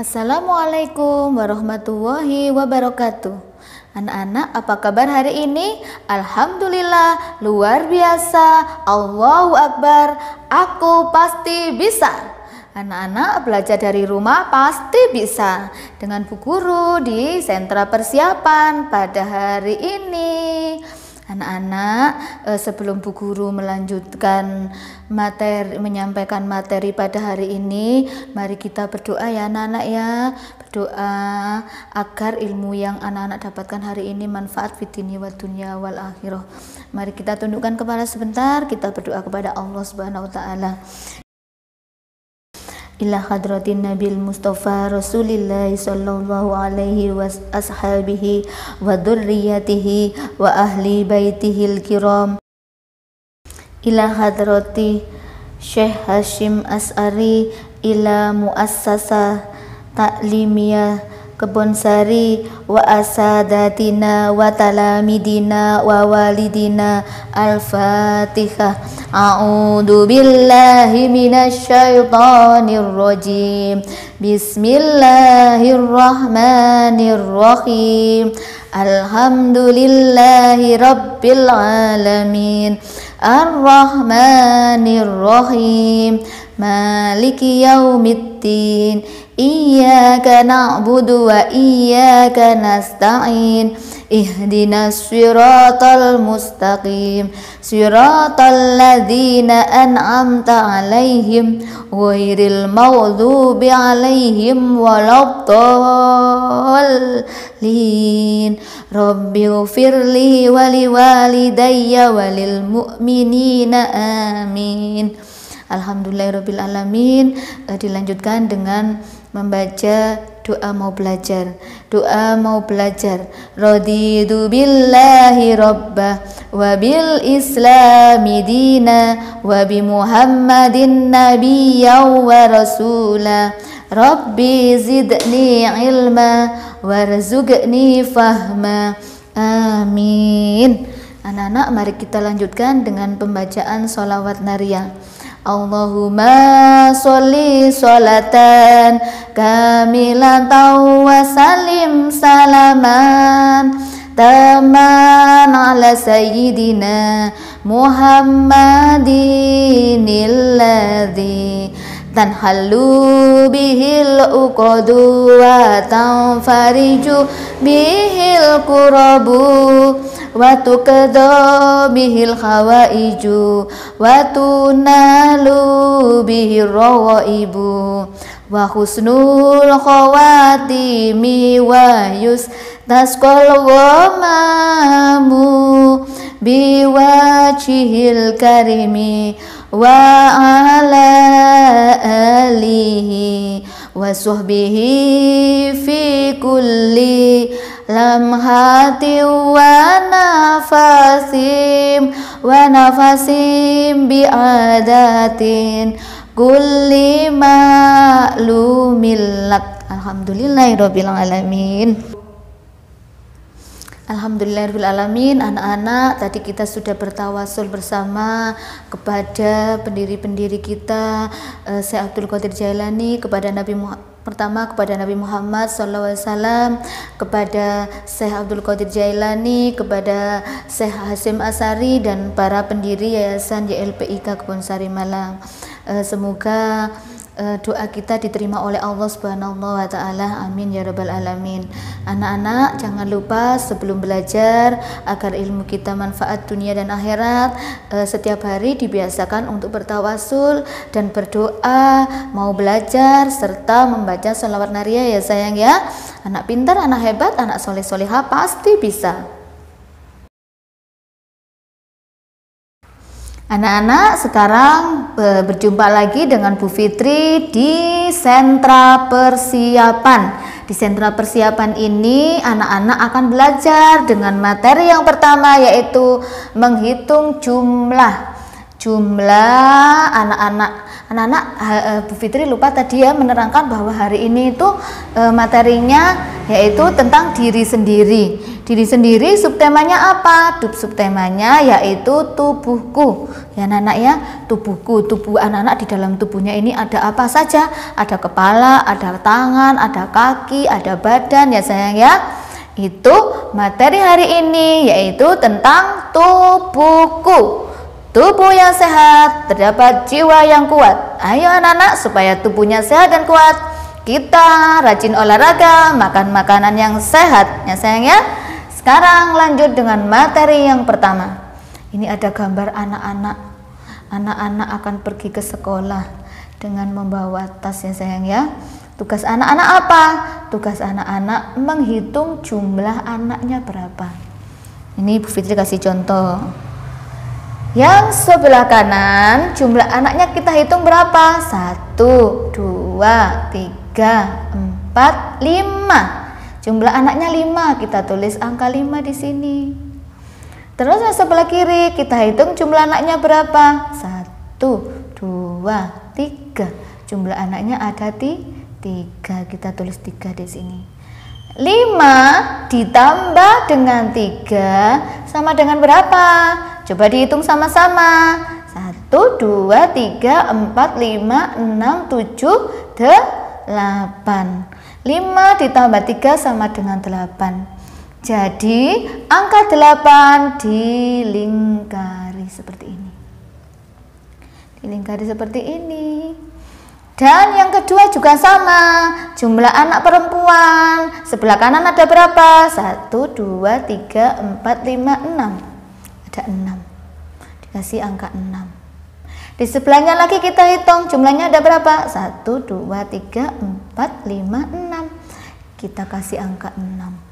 Assalamualaikum warahmatullahi wabarakatuh. Anak-anak, apa kabar hari ini? Alhamdulillah, luar biasa. Allahu Akbar, aku pasti bisa. Anak-anak belajar dari rumah pasti bisa dengan Bu Guru di sentra persiapan pada hari ini. Anak-anak, eh, sebelum Bu Guru melanjutkan materi menyampaikan materi pada hari ini, mari kita berdoa ya anak-anak ya. Berdoa agar ilmu yang anak-anak dapatkan hari ini manfaat fitini wa dunya wal akhirah. Mari kita tundukkan kepala sebentar, kita berdoa kepada Allah Subhanahu wa taala إلى حضرة النبي المصطفى رسول الله صلى الله عليه وأصحابه وذريته وأهل بيته الكرام. إلى حضرة شيخ هاشم أسأري إلى مؤسسة تعليمية ta'limiyah Kebonsari wa asadatina wa talamidina wa walidina al-fatihah a'udhu billahi minasyaitonir rajim bismillahirrahmanirrahim alhamdulillahi rabbil alamin ar-rahmanir maliki yaumiddin Iyyaka na'budu wa iyyaka nasta'in Ihdinas siratal mustaqim Siratal ladzina an'amta alaihim Ghairil maghdubi alaihim waladdallin Rabbi ghfirli wali walidayya walil mu'minina amin Alhamdulillahirrahmanirrahim eh, dilanjutkan dengan membaca doa mau belajar. Doa mau belajar. Raditu billahi rabba wa bil islami dina wa bi muhammadin nabiyya wa rasula. Rabbi zidni ilma warzuqni fahma. Amin. Anak-anak mari kita lanjutkan dengan pembacaan solawat nariyah Allahumma sholli sholatan kamilatan wa salim salaman taman ala sayyidina Muhammadin alladhi tanhalu bihil uqadu wa tanfariju bihil kurabu wa tuqadha bihil khawaiju wa tunalu bihir rawaibu wa husnul khawatimi wa yus tasqal ghamamu biwajhil karimi wa ala alihi wa suhbihi fi kulli lamhati wa nafasim wa nafasim biadatin kulli ma'lumillak alhamdulillahirabbil alamin Alhamdulillahirrahmanirrahim anak-anak tadi kita sudah bertawasul bersama kepada pendiri-pendiri kita uh, Syekh Abdul Qadir Jailani kepada Nabi Muhammad pertama kepada Nabi Muhammad SAW kepada Syekh Abdul Qadir Jailani kepada Syekh Hasim Asari dan para pendiri Yayasan YLPIK Kebonsari Malang. Uh, semoga doa kita diterima oleh Allah Subhanahu wa taala. Amin ya rabbal alamin. Anak-anak jangan lupa sebelum belajar agar ilmu kita manfaat dunia dan akhirat, uh, setiap hari dibiasakan untuk bertawasul dan berdoa, mau belajar serta membaca sholawat naria ya sayang ya. Anak pintar, anak hebat, anak soleh soleha pasti bisa. Anak-anak sekarang berjumpa lagi dengan Bu Fitri di sentra persiapan. Di sentra persiapan ini anak-anak akan belajar dengan materi yang pertama yaitu menghitung jumlah. Jumlah anak-anak anak-anak Bu Fitri lupa tadi ya menerangkan bahwa hari ini itu materinya yaitu tentang diri sendiri. Diri sendiri subtemanya apa? Subtemanya yaitu tubuhku. Ya anak-anak ya, tubuhku, tubuh anak-anak di dalam tubuhnya ini ada apa saja? Ada kepala, ada tangan, ada kaki, ada badan ya sayang ya. Itu materi hari ini yaitu tentang tubuhku. Tubuh yang sehat, terdapat jiwa yang kuat. Ayo anak-anak supaya tubuhnya sehat dan kuat. Kita rajin olahraga, makan makanan yang sehat. Ya sayang ya. Sekarang lanjut dengan materi yang pertama. Ini ada gambar anak-anak. Anak-anak akan pergi ke sekolah dengan membawa tas ya sayang ya. Tugas anak-anak apa? Tugas anak-anak menghitung jumlah anaknya berapa. Ini Bu Fitri kasih contoh. Yang sebelah kanan jumlah anaknya kita hitung berapa? Satu, dua, tiga, empat, lima. Jumlah anaknya lima, kita tulis angka lima di sini. Terus yang sebelah kiri kita hitung jumlah anaknya berapa? Satu, dua, tiga. Jumlah anaknya ada di tiga, kita tulis tiga di sini. 5 ditambah dengan 3 sama dengan berapa? Coba dihitung sama-sama. 1, 2, 3, 4, 5, 6, 7, 8. 5 ditambah 3 sama dengan 8. Jadi angka 8 dilingkari seperti ini. Dilingkari seperti ini. Dan yang kedua juga sama, jumlah anak perempuan. Sebelah kanan ada berapa? 1, 2, 3, 4, 5, 6. Ada 6. Dikasih angka 6. Di sebelahnya lagi kita hitung jumlahnya ada berapa? 1, 2, 3, 4, 5, 6. Kita kasih angka 6.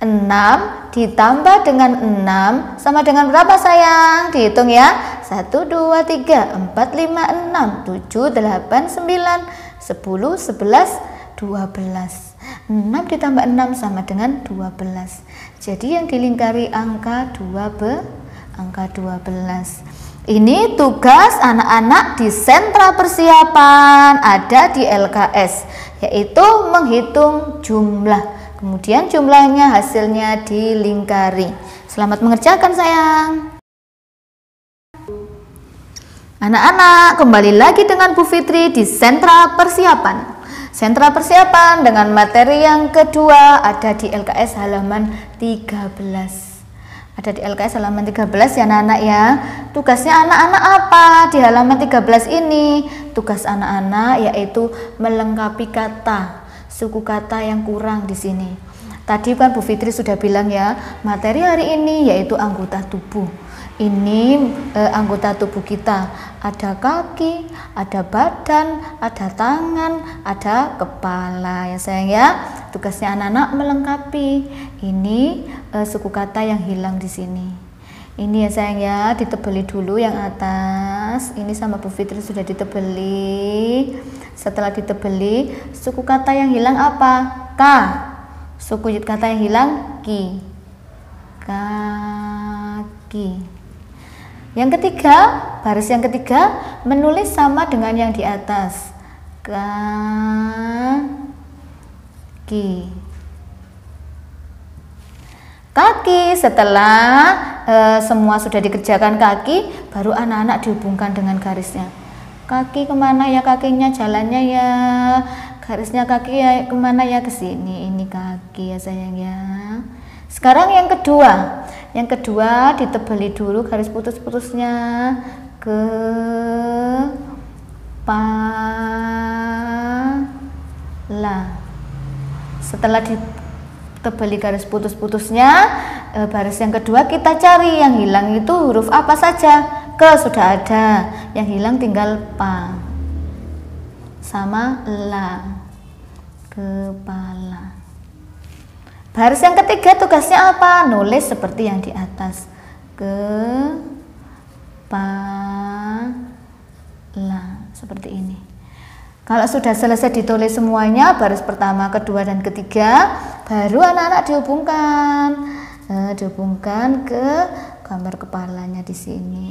6 ditambah dengan 6 sama dengan berapa sayang? Dihitung ya. 1, 2, 3, 4, 5, 6, 7, 8, 9, 10, 11, 12. 6 ditambah 6 sama dengan 12. Jadi yang dilingkari angka 2 angka 12. Ini tugas anak-anak di sentra persiapan ada di LKS yaitu menghitung jumlah Kemudian jumlahnya hasilnya dilingkari. Selamat mengerjakan sayang. Anak-anak, kembali lagi dengan Bu Fitri di sentra persiapan. Sentra persiapan dengan materi yang kedua ada di LKS halaman 13. Ada di LKS halaman 13 ya anak-anak ya. Tugasnya anak-anak apa di halaman 13 ini? Tugas anak-anak yaitu melengkapi kata suku kata yang kurang di sini. Tadi kan Bu Fitri sudah bilang ya, materi hari ini yaitu anggota tubuh. Ini e, anggota tubuh kita, ada kaki, ada badan, ada tangan, ada kepala ya sayang ya. Tugasnya anak-anak melengkapi. Ini e, suku kata yang hilang di sini. Ini ya sayang ya, ditebeli dulu yang atas. Ini sama Bu Fitri sudah ditebeli. Setelah ditebeli, suku kata yang hilang apa? K. Suku kata yang hilang ki. Kaki. Yang ketiga, baris yang ketiga menulis sama dengan yang di atas. Kaki. Kaki. Setelah e, semua sudah dikerjakan kaki, baru anak-anak dihubungkan dengan garisnya. Kaki ke mana ya kakinya? Jalannya ya. Garisnya kaki ya ke mana ya? Ke sini. Ini kaki ya sayang ya. Sekarang yang kedua. Yang kedua ditebali dulu garis putus-putusnya. Ke pala setelah ditebali garis putus-putusnya. Eh, baris yang kedua kita cari. Yang hilang itu huruf apa saja? Ke sudah ada. Yang hilang tinggal pa. Sama la. Kepala. Baris yang ketiga tugasnya apa? Nulis seperti yang di atas. Ke pa la seperti ini. Kalau sudah selesai ditulis semuanya baris pertama kedua dan ketiga baru anak-anak dihubungkan. Eh, dihubungkan ke gambar kepalanya di sini.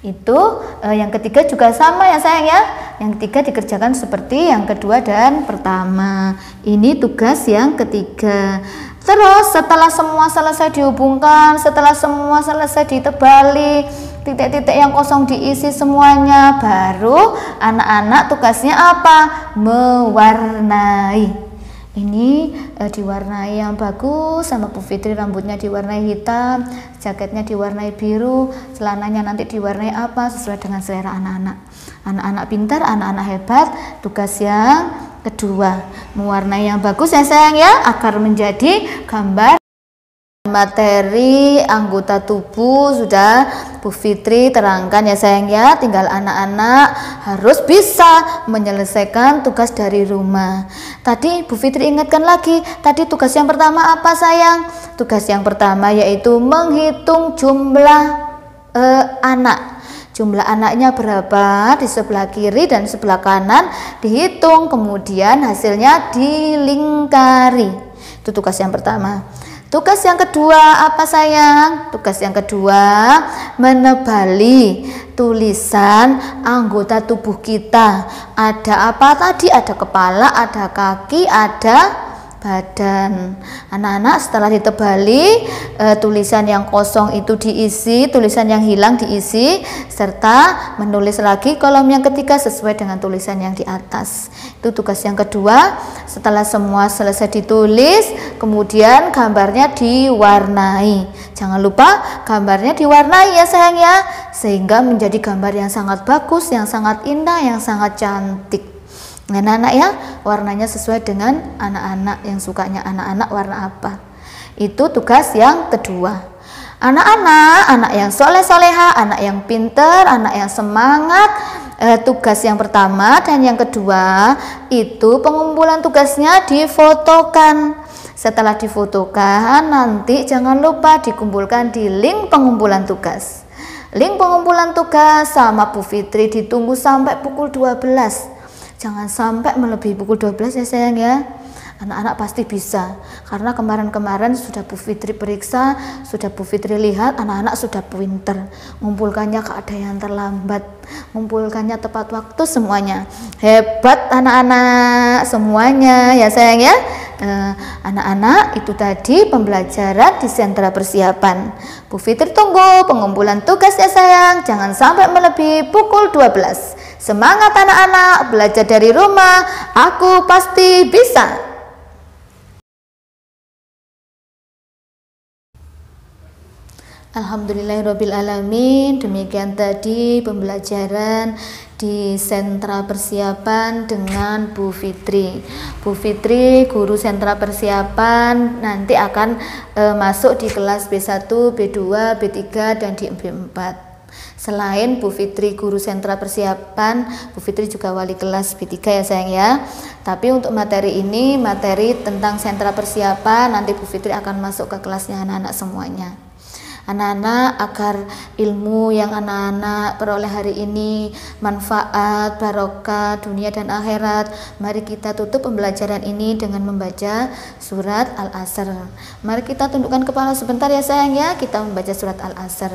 itu eh, yang ketiga juga sama ya sayang ya. Yang ketiga dikerjakan seperti yang kedua dan pertama. Ini tugas yang ketiga. Terus setelah semua selesai dihubungkan setelah semua selesai ditebali titik-titik yang kosong diisi semuanya baru anak-anak tugasnya apa? Mewarnai ini e, diwarnai yang bagus sama Bu Fitri rambutnya diwarnai hitam jaketnya diwarnai biru celananya nanti diwarnai apa sesuai dengan selera anak-anak. Anak-anak pintar anak-anak hebat tugas yang kedua. Mewarnai yang bagus ya sayang ya agar menjadi gambar materi anggota tubuh sudah Bu Fitri terangkan ya sayang ya. Tinggal anak-anak harus bisa menyelesaikan tugas dari rumah tadi Bu Fitri ingatkan lagi tadi tugas yang pertama apa sayang? Tugas yang pertama yaitu menghitung jumlah eh, anak. Jumlah anaknya berapa di sebelah kiri dan sebelah kanan dihitung kemudian hasilnya dilingkari. Itu tugas yang pertama Tugas yang kedua apa sayang? Tugas yang kedua menebali tulisan anggota tubuh kita. Ada apa tadi? Ada kepala, ada kaki, ada badan. Anak-anak setelah ditebali e, tulisan yang kosong itu diisi, tulisan yang hilang diisi serta menulis lagi kolom yang ketiga sesuai dengan tulisan yang di atas. Itu tugas yang kedua. Setelah semua selesai ditulis, kemudian gambarnya diwarnai. Jangan lupa gambarnya diwarnai ya sayang ya, sehingga menjadi gambar yang sangat bagus, yang sangat indah, yang sangat cantik. Anak-anak ya, warnanya sesuai dengan anak-anak yang sukanya anak-anak warna apa. Itu tugas yang kedua. Anak-anak, anak yang soleh-soleha, anak yang pinter, anak yang semangat. Eh, tugas yang pertama dan yang kedua itu pengumpulan tugasnya difotokan. Setelah difotokan, nanti jangan lupa dikumpulkan di link pengumpulan tugas. Link pengumpulan tugas sama Bu Fitri ditunggu sampai pukul 12 Jangan sampai melebihi pukul 12 ya sayang ya. Anak-anak pasti bisa. Karena kemarin-kemarin sudah Bu Fitri periksa, sudah Bu Fitri lihat anak-anak sudah pinter. Ngumpulkannya ke ada yang terlambat. Ngumpulkannya tepat waktu semuanya. Hebat anak-anak semuanya ya sayang ya. Eh, anak-anak itu tadi pembelajaran di sentra persiapan. Bu Fitri tunggu pengumpulan tugas ya sayang. Jangan sampai melebihi pukul 12. Semangat anak-anak, belajar dari rumah, aku pasti bisa. Alhamdulillahirrabbilalamin. Demikian tadi pembelajaran di sentra persiapan dengan Bu Fitri. Bu Fitri guru sentra persiapan nanti akan e, masuk di kelas B1, B2, B3 dan di B4 Selain Bu Fitri guru sentra persiapan, Bu Fitri juga wali kelas B3 ya sayang ya. Tapi untuk materi ini, materi tentang sentra persiapan, nanti Bu Fitri akan masuk ke kelasnya anak-anak semuanya. Anak-anak agar ilmu yang anak-anak peroleh hari ini manfaat, barokah dunia dan akhirat. Mari kita tutup pembelajaran ini dengan membaca surat Al-Asr. Mari kita tundukkan kepala sebentar ya sayang ya. Kita membaca surat Al-Asr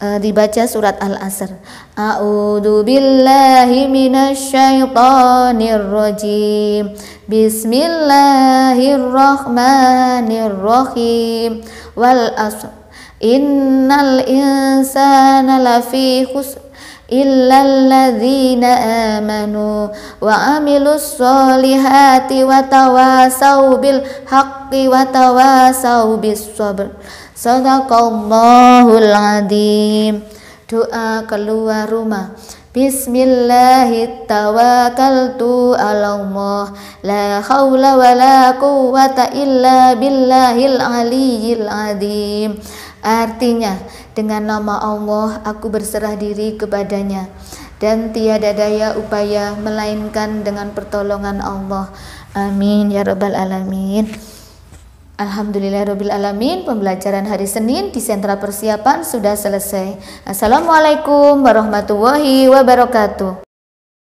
uh, dibaca surat Al-Asr. A'udzu billahi minasyaitonir rajim. Bismillahirrahmanirrahim. Wal asr. Innal insana lafi khusr illa alladzina amanu wa amilus solihati wa tawasaw bil haqqi wa tawasaw bis sabr Sadaqallahul azim. Doa keluar rumah. Bismillahirrahmanirrahim. Allah la haula wala quwata illa billahil aliyyil azim. Artinya, dengan nama Allah aku berserah diri kepadanya dan tiada daya upaya melainkan dengan pertolongan Allah. Amin ya rabbal alamin. Alhamdulillahirrabbilalamin Pembelajaran hari Senin di sentra persiapan sudah selesai. Assalamualaikum warahmatullahi wabarakatuh